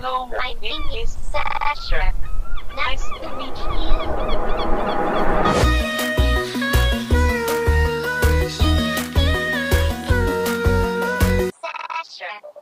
Hello, my name is Sasha. Nice to meet you. Sasha.